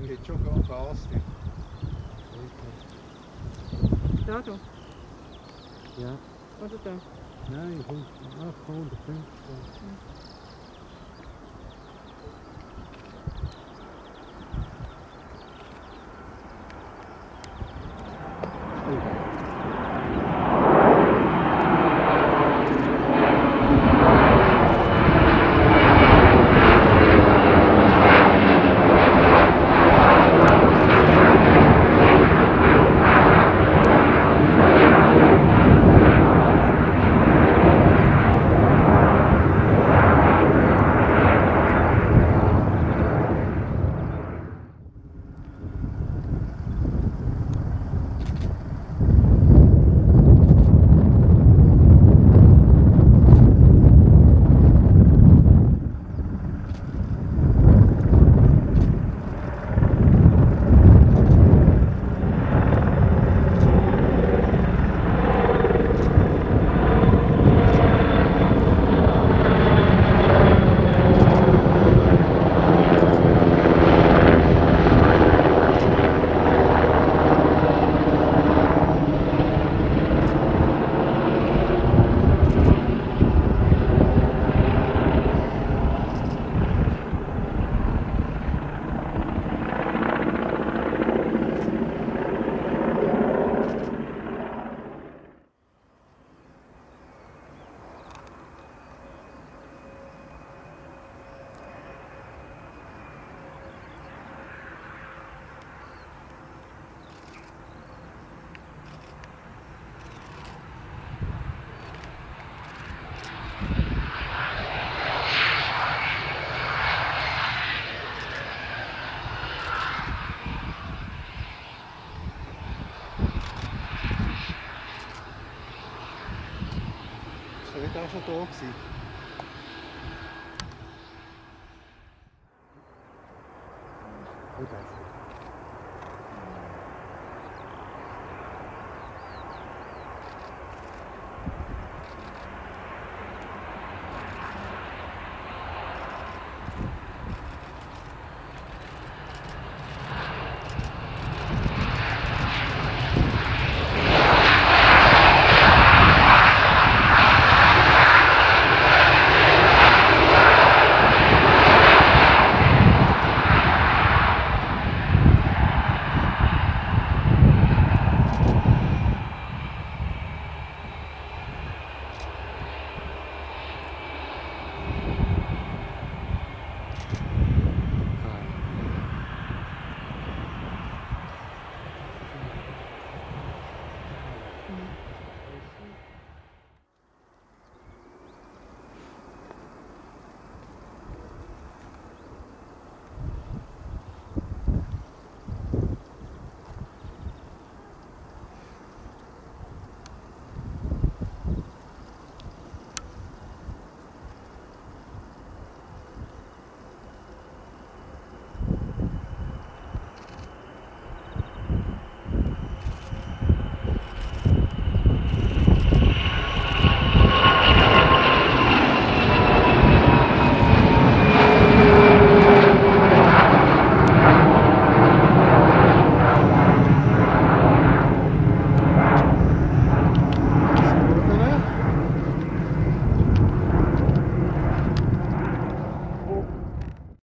Takie ciuchy oka ostrych. Tato. Ja? Wat is dat? Nee, gewoon, gewoon de punt. acho sim.